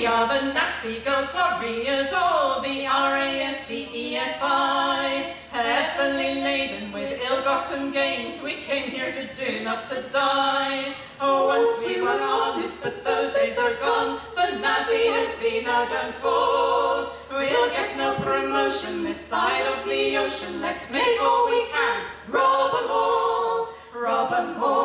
We are the NAAFI girls, warriors, all the R-A-S-C-E-F-I. Heavily laden with ill-gotten gains, we came here to do, not to die. Oh, once we were honest, but those days are gone. The NAAFI has been done for. We'll get no promotion this side of the ocean. Let's make all we can. Rob Rob 'em all, rob 'em all,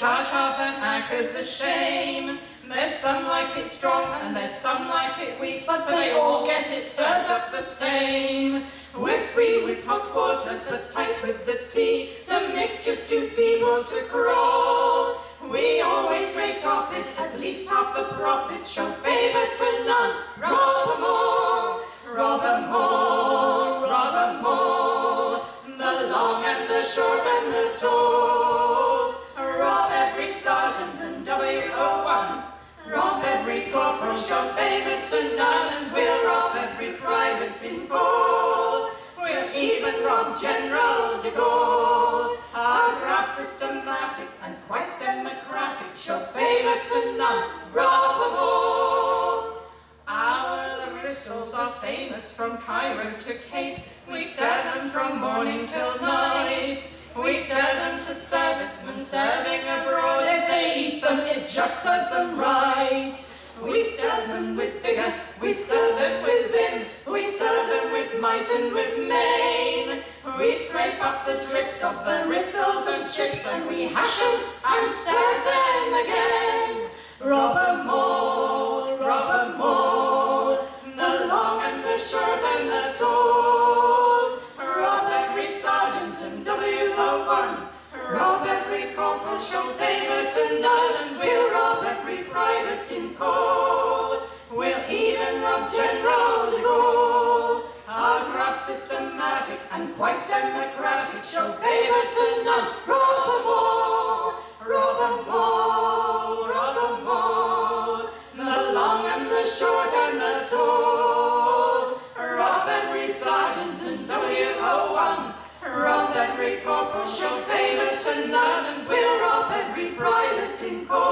charge half an acres a shame. There's some like it strong and there's some like it weak, but they all get it served up the same. We're free with hot water, but tight with the tea. The mixture's too feeble to crawl. We always rake off it, at least half the profit. Show favour to none, rob 'em all, rob 'em all, rob 'em all. The long and the short and the tall. Corporal, show favour to none, and we'll rob every private in call. We'll even rob General de Gaulle. Our graft systematic and quite democratic, show favour to none, rob all. Our whistles are famous from Cairo to Cape. We serve them from morning till night. We serve them to servicemen serving abroad. If they eat them, it just serves them right. We serve them with vigor, we serve them with vim, we serve them with might and with main. We scrape up the drips of the rissoles and chips and we hash them and serve them again. Rob 'em all, rob 'em all, the long and the short and the tall. Rob every sergeant and WO1, rob every corporal, show favour to none, and we'll rob every private systematic and quite democratic, show favour to none, Rob 'em all, rob 'em all, rob 'em all. The long and the short and the tall. Rob every sergeant and WO1. Rob every corporal, show favour to none, and we'll rob every private in call.